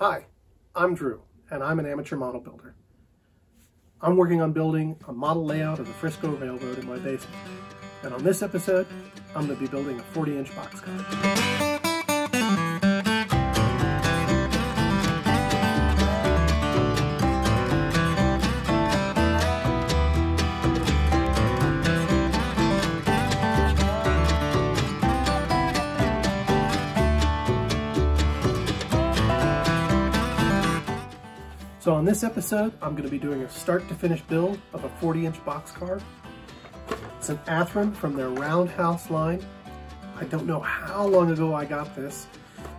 Hi, I'm Drew, and I'm an amateur model builder. I'm working on building a model layout of the Frisco Railroad in my basement. And on this episode, I'm going to be building a 40-inch boxcar. This episode, I'm going to be doing a start to finish build of a 40 inch boxcar. It's an Athearn from their Roundhouse line. I don't know how long ago I got this.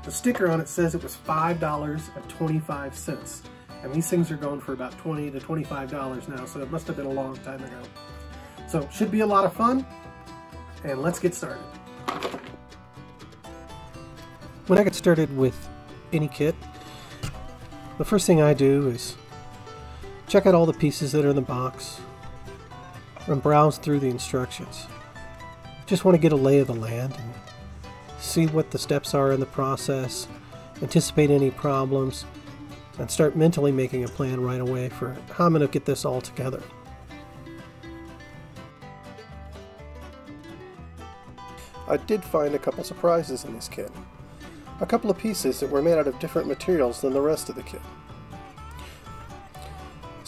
The sticker on it says it was $5.25. And these things are going for about 20 to $25 now, so it must have been a long time ago. So should be a lot of fun, and let's get started. When I get started with any kit, the first thing I do is check out all the pieces that are in the box and browse through the instructions. Just want to get a lay of the land and see what the steps are in the process, anticipate any problems, and start mentally making a plan right away for how I'm going to get this all together. I did find a couple surprises in this kit a couple of pieces that were made out of different materials than the rest of the kit.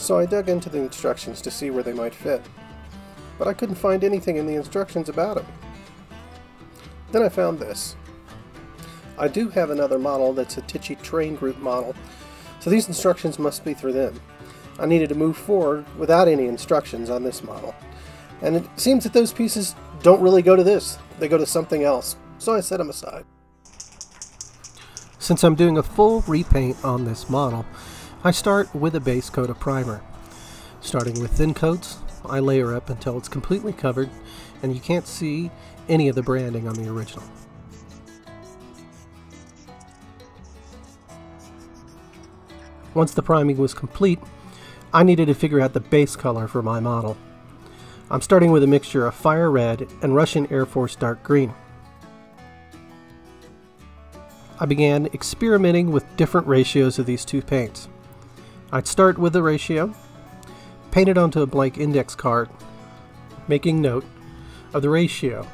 So I dug into the instructions to see where they might fit, but I couldn't find anything in the instructions about them. Then I found this. I do have another model that's a Tichy Train Group model, so these instructions must be through them. I needed to move forward without any instructions on this model. And it seems that those pieces don't really go to this, they go to something else, so I set them aside. Since I'm doing a full repaint on this model, I start with a base coat of primer. Starting with thin coats, I layer up until it's completely covered and you can't see any of the branding on the original. Once the priming was complete, I needed to figure out the base color for my model. I'm starting with a mixture of fire red and Russian Air Force dark green. I began experimenting with different ratios of these two paints. I'd start with the ratio, paint it onto a blank index card, making note of the ratio.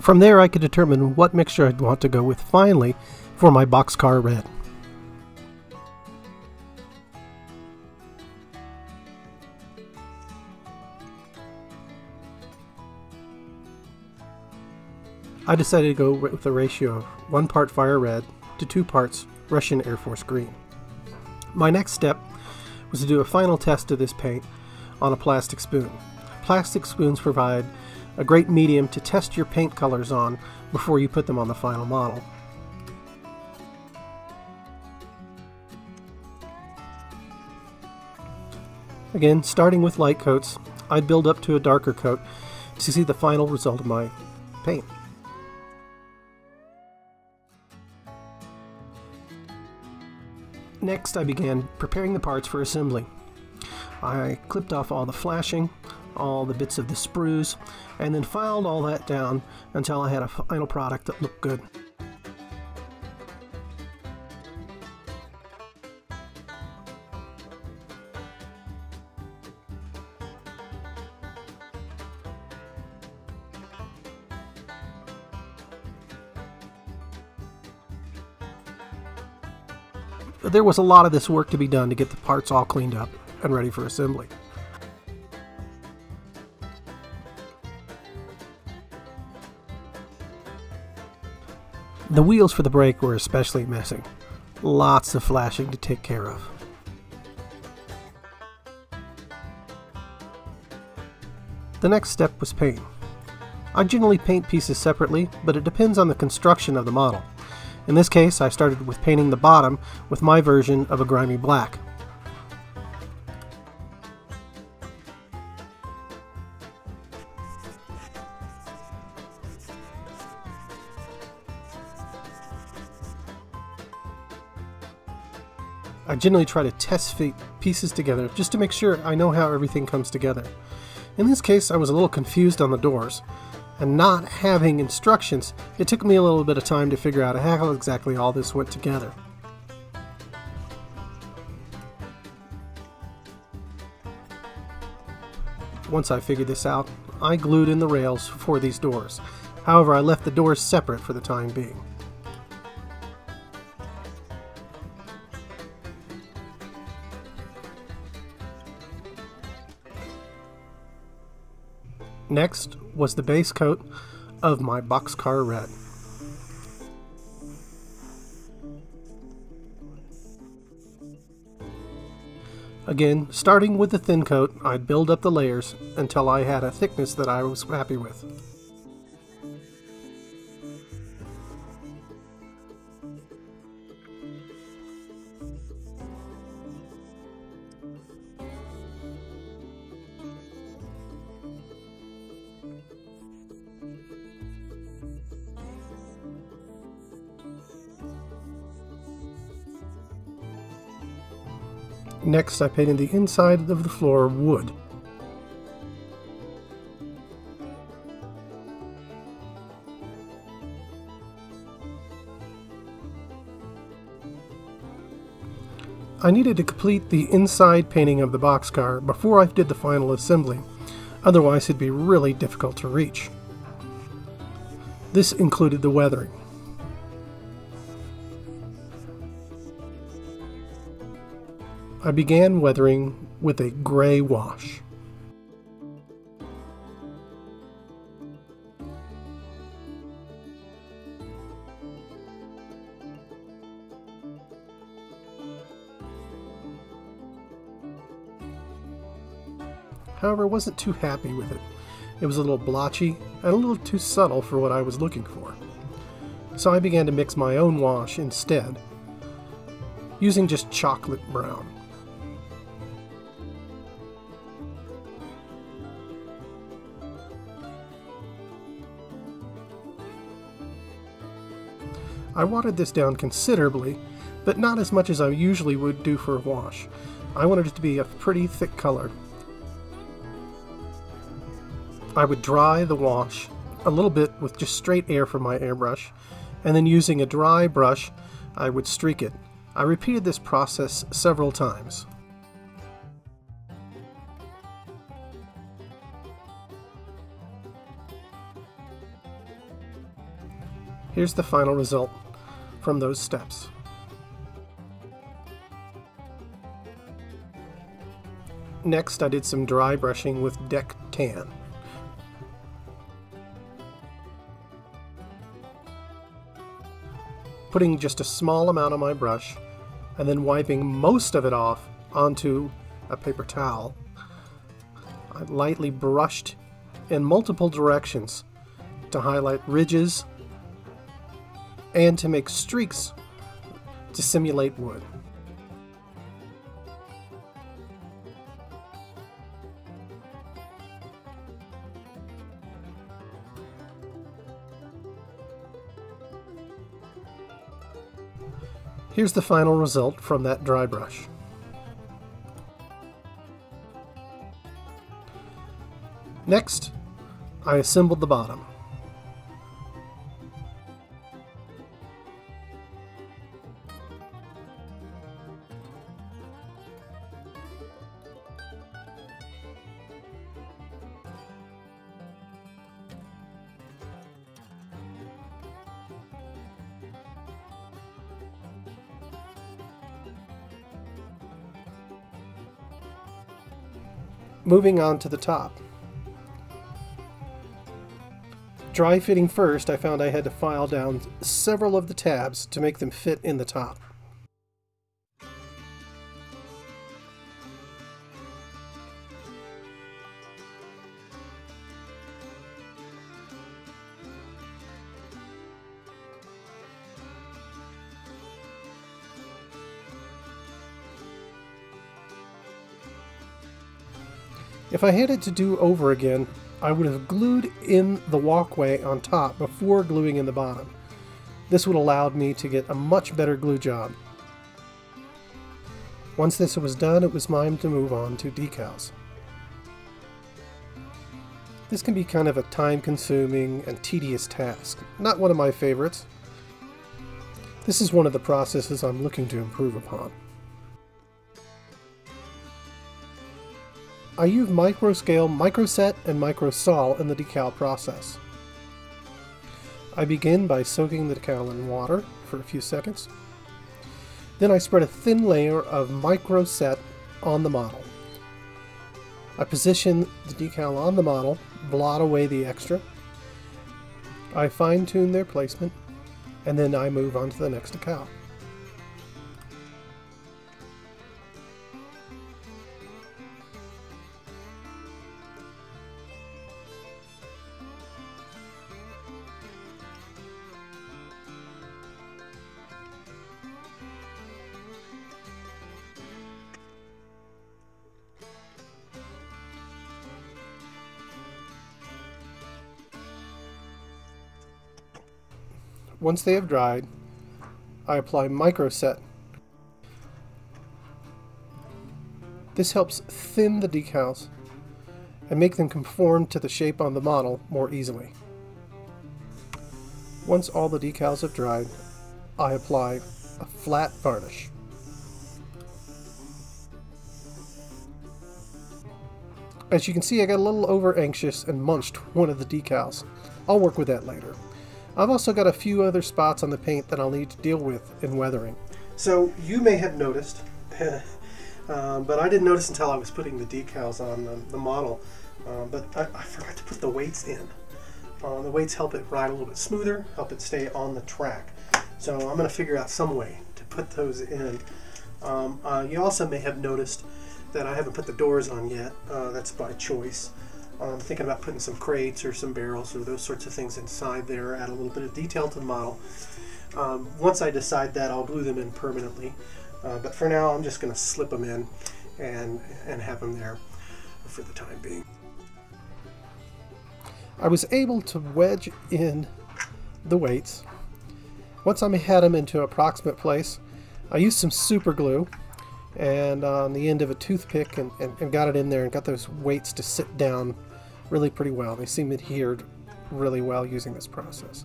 From there I could determine what mixture I'd want to go with finally for my boxcar red. I decided to go with a ratio of one part fire red to two parts Russian Air Force green. My next step was to do a final test of this paint on a plastic spoon. Plastic spoons provide a great medium to test your paint colors on before you put them on the final model. Again, starting with light coats, I'd build up to a darker coat to see the final result of my paint. Next, I began preparing the parts for assembly. I clipped off all the flashing, all the bits of the sprues, and then filed all that down until I had a final product that looked good. There was a lot of this work to be done to get the parts all cleaned up and ready for assembly. The wheels for the brake were especially messy. Lots of flashing to take care of. The next step was paint. I generally paint pieces separately, but it depends on the construction of the model. In this case, I started with painting the bottom with my version of a grimy black. I generally try to test fit pieces together just to make sure I know how everything comes together. In this case, I was a little confused on the doors, and not having instructions, it took me a little bit of time to figure out how exactly all this went together. Once I figured this out, I glued in the rails for these doors. However, I left the doors separate for the time being. Next was the base coat of my boxcar red. Again, starting with the thin coat, I'd build up the layers until I had a thickness that I was happy with. Next, I painted the inside of the floor wood. I needed to complete the inside painting of the boxcar before I did the final assembly, otherwise it'd be really difficult to reach. This included the weathering. I began weathering with a gray wash. However, I wasn't too happy with it. It was a little blotchy and a little too subtle for what I was looking for. So I began to mix my own wash instead, using just chocolate brown. I watered this down considerably, but not as much as I usually would do for a wash. I wanted it to be a pretty thick color. I would dry the wash a little bit with just straight air from my airbrush, and then using a dry brush, I would streak it. I repeated this process several times. Here's the final result from those steps. Next, I did some dry brushing with Deck Tan. Putting just a small amount on my brush, and then wiping most of it off onto a paper towel. I lightly brushed in multiple directions to highlight ridges and to make streaks to simulate wood. Here's the final result from that dry brush. Next, I assembled the bottom. Moving on to the top. Dry fitting first, I found I had to file down several of the tabs to make them fit in the top. If I had it to do over again, I would have glued in the walkway on top before gluing in the bottom. This would allow me to get a much better glue job. Once this was done, it was time to move on to decals. This can be kind of a time-consuming and tedious task. Not one of my favorites. This is one of the processes I'm looking to improve upon. I use microscale, microset, and microsol in the decal process. I begin by soaking the decal in water for a few seconds. Then I spread a thin layer of microset on the model. I position the decal on the model, blot away the extra. I fine tune their placement, and then I move on to the next decal. Once they have dried, I apply microset. This helps thin the decals and make them conform to the shape on the model more easily. Once all the decals have dried, I apply a flat varnish. As you can see, I got a little over anxious and munched one of the decals. I'll work with that later. I've also got a few other spots on the paint that I'll need to deal with in weathering. So you may have noticed, um, but I didn't notice until I was putting the decals on the, the model, uh, but I, I, forgot to put the weights in. Uh, the weights help it ride a little bit smoother, help it stay on the track. So I'm going to figure out some way to put those in. Um, uh, you also may have noticed that I haven't put the doors on yet. Uh, that's by choice. I'm thinking about putting some crates or some barrels or those sorts of things inside there, add a little bit of detail to the model. Um, once I decide that, I'll glue them in permanently. Uh, but for now, I'm just going to slip them in and, and have them there for the time being. I was able to wedge in the weights. Once I had them into approximate place, I used some super glue and on the end of a toothpick and, and, and got it in there and got those weights to sit down really pretty well. They seem adhered really well using this process.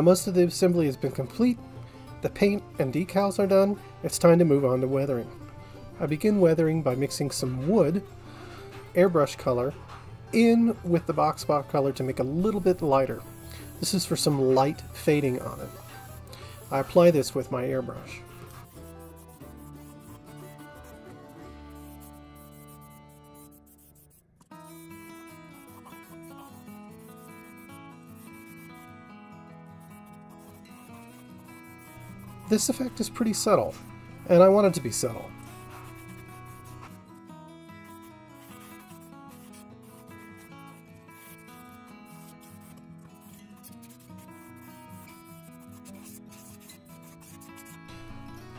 Now most of the assembly has been complete, the paint and decals are done, it's time to move on to weathering. I begin weathering by mixing some wood, airbrush color, in with the box spot color to make a little bit lighter. This is for some light fading on it. I apply this with my airbrush. This effect is pretty subtle, and I want it to be subtle.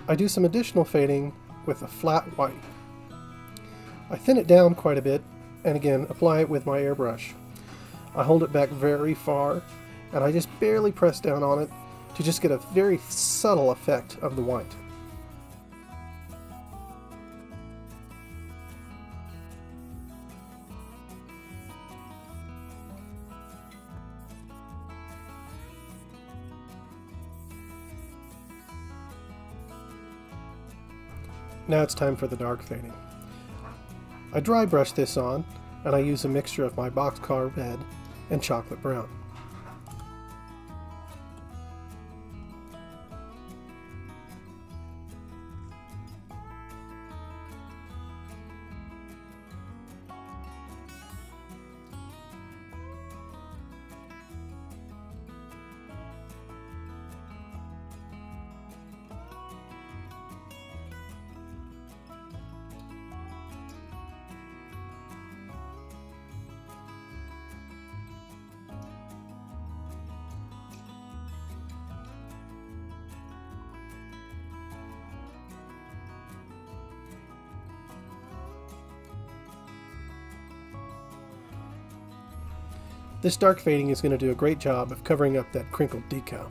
I do some additional fading with a flat white. I thin it down quite a bit, and again, apply it with my airbrush. I hold it back very far, and I just barely press down on it to just get a very subtle effect of the white. Now it's time for the dark fading. I dry brush this on, and I use a mixture of my boxcar red and chocolate brown. This dark fading is going to do a great job of covering up that crinkled decal.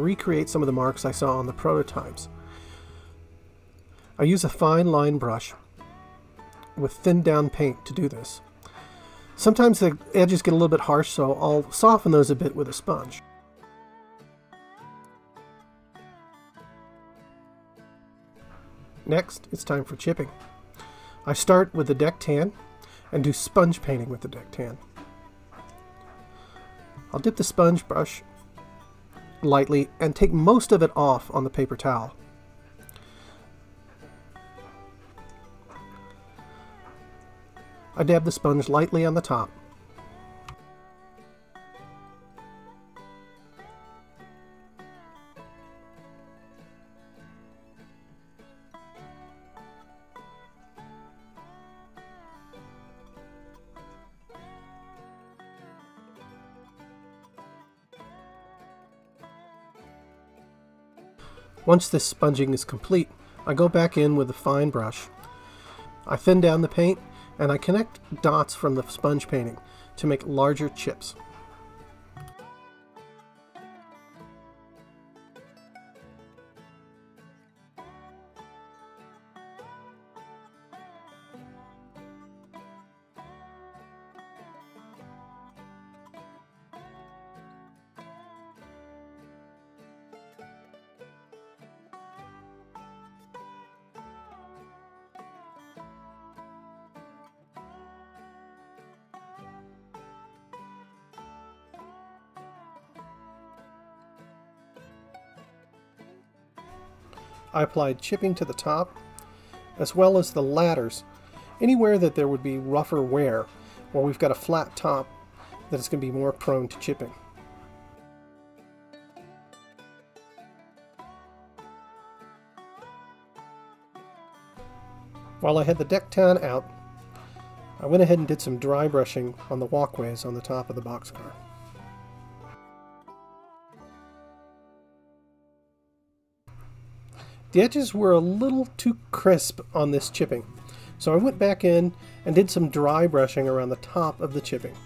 recreate some of the marks I saw on the prototypes. I use a fine line brush with thinned down paint to do this. Sometimes the edges get a little bit harsh, so I'll soften those a bit with a sponge. Next, it's time for chipping. I start with the deck tan and do sponge painting with the deck tan. I'll dip the sponge brush lightly and take most of it off on the paper towel. I dab the sponge lightly on the top. Once this sponging is complete, I go back in with a fine brush. I thin down the paint and I connect dots from the sponge painting to make larger chips. I applied chipping to the top, as well as the ladders, anywhere that there would be rougher wear, or we've got a flat top that is going to be more prone to chipping. While I had the deck tan out, I went ahead and did some dry brushing on the walkways on the top of the boxcar. The edges were a little too crisp on this chipping, so I went back in and did some dry brushing around the top of the chipping.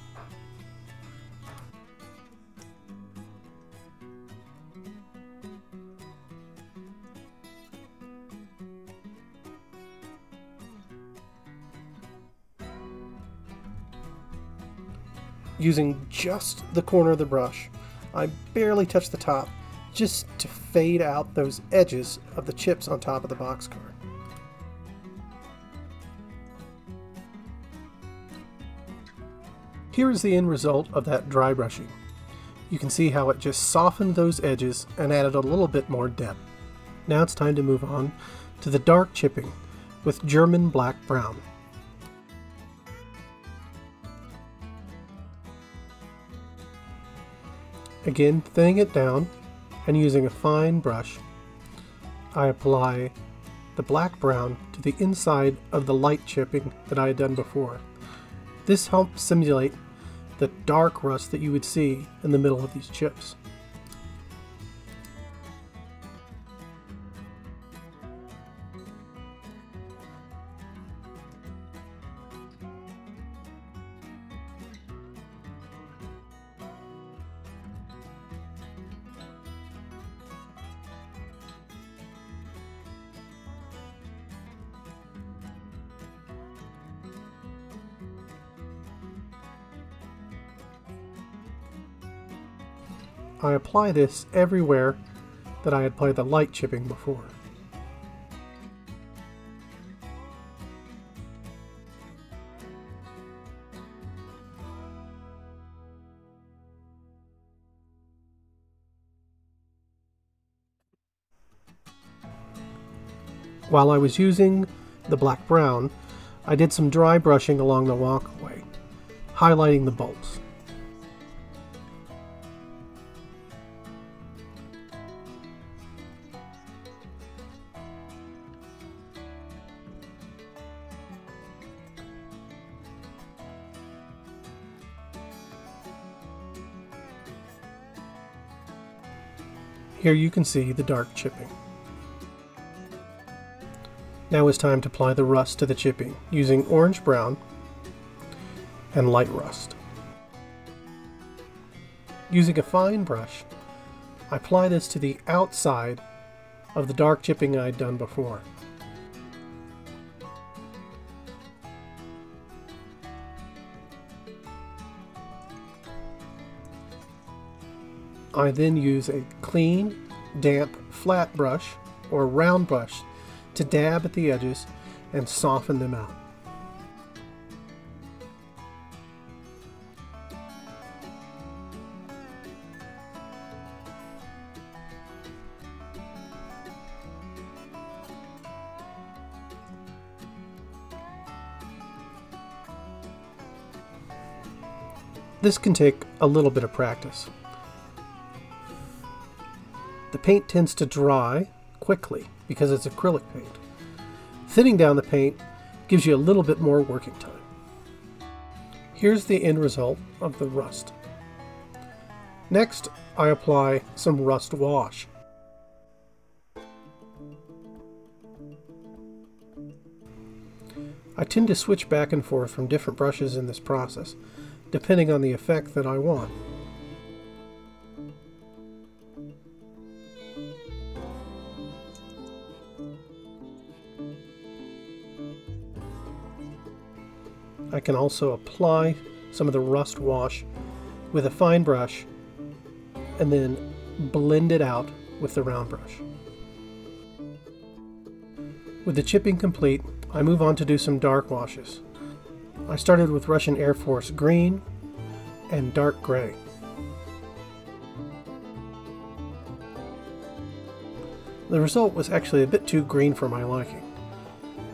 Using just the corner of the brush, I barely touched the top just to fade out those edges of the chips on top of the boxcar. Here is the end result of that dry brushing. You can see how it just softened those edges and added a little bit more depth. Now it's time to move on to the dark chipping with German black brown. Again, thinning it down and using a fine brush, I apply the black brown to the inside of the light chipping that I had done before. This helps simulate the dark rust that you would see in the middle of these chips. I apply this everywhere that I had applied the light chipping before. While I was using the black brown, I did some dry brushing along the walkway, highlighting the bolts. Here you can see the dark chipping. Now it's time to apply the rust to the chipping using orange brown and light rust. Using a fine brush, I apply this to the outside of the dark chipping I'd done before. I then use a clean, damp, flat brush or round brush to dab at the edges and soften them out. This can take a little bit of practice. Paint tends to dry quickly because it's acrylic paint. Thinning down the paint gives you a little bit more working time. Here's the end result of the rust. Next, I apply some rust wash. I tend to switch back and forth from different brushes in this process, depending on the effect that I want. I can also apply some of the rust wash with a fine brush and then blend it out with the round brush. With the chipping complete, I move on to do some dark washes. I started with Russian Air Force green and dark gray. The result was actually a bit too green for my liking.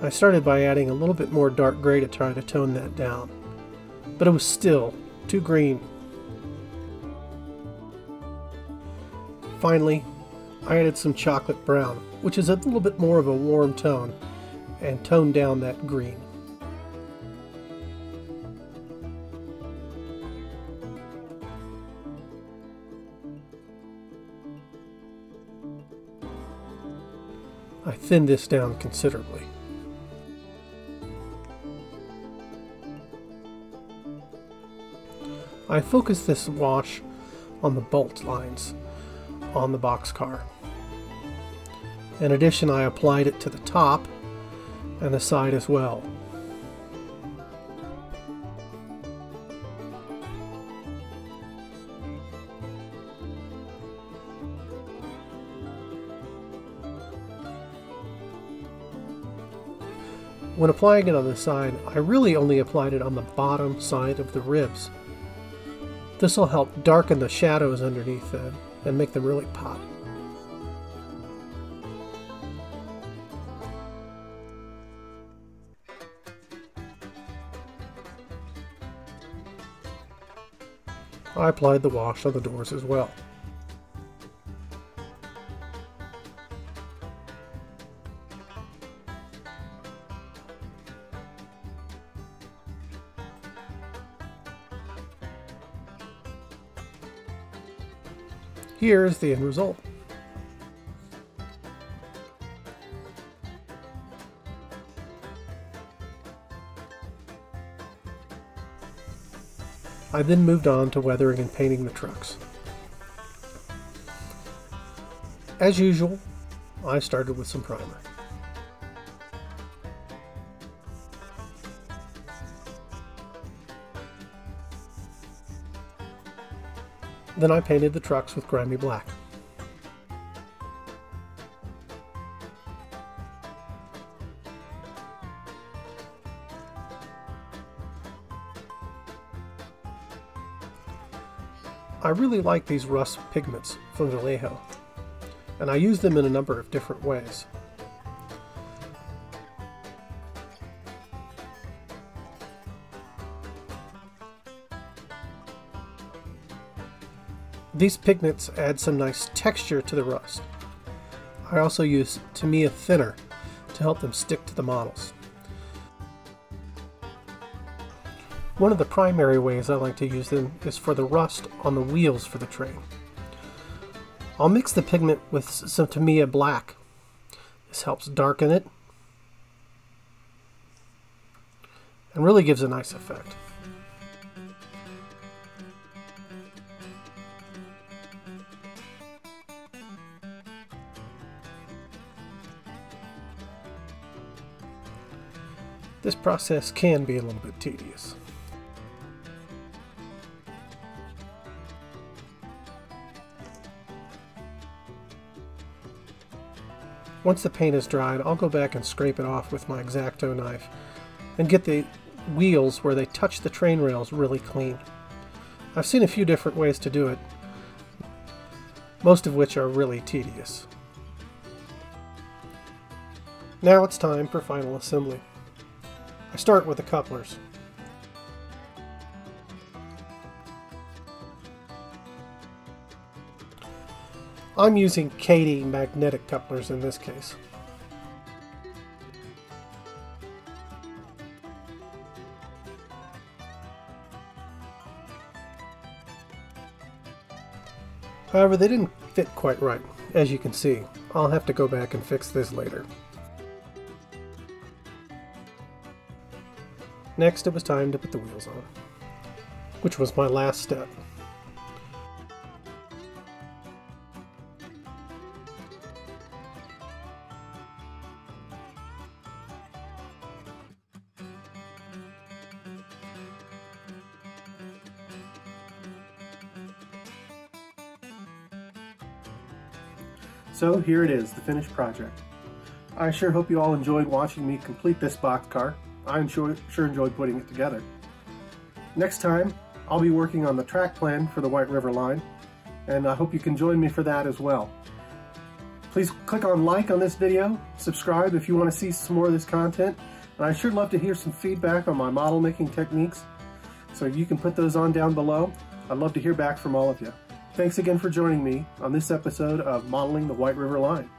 I started by adding a little bit more dark gray to try to tone that down, but it was still too green. Finally, I added some chocolate brown, which is a little bit more of a warm tone, and toned down that green. I thinned this down considerably. I focused this wash on the bolt lines on the boxcar. In addition, I applied it to the top and the side as well. When applying it on the side, I really only applied it on the bottom side of the ribs this will help darken the shadows underneath them and make them really pop. I applied the wash on the doors as well. Here's the end result. I then moved on to weathering and painting the trucks. As usual, I started with some primer. Then I painted the trucks with grimy black. I really like these rust pigments from Vallejo, and I use them in a number of different ways. These pigments add some nice texture to the rust. I also use Tamiya thinner to help them stick to the models. One of the primary ways I like to use them is for the rust on the wheels for the train. I'll mix the pigment with some Tamiya black. This helps darken it and really gives a nice effect. This process can be a little bit tedious. Once the paint is dried, I'll go back and scrape it off with my X-Acto knife and get the wheels where they touch the train rails really clean. I've seen a few different ways to do it, most of which are really tedious. Now it's time for final assembly. Start with the couplers. I'm using Kadee magnetic couplers in this case. However, they didn't fit quite right, as you can see. I'll have to go back and fix this later. Next, it was time to put the wheels on, which was my last step. So here it is, the finished project. I sure hope you all enjoyed watching me complete this boxcar. I enjoy, sure enjoyed putting it together. Next time, I'll be working on the track plan for the White River Line, and I hope you can join me for that as well. Please click on like on this video, subscribe if you want to see some more of this content, and I sure love to hear some feedback on my model making techniques, so you can put those on down below. I'd love to hear back from all of you. Thanks again for joining me on this episode of Modeling the White River Line.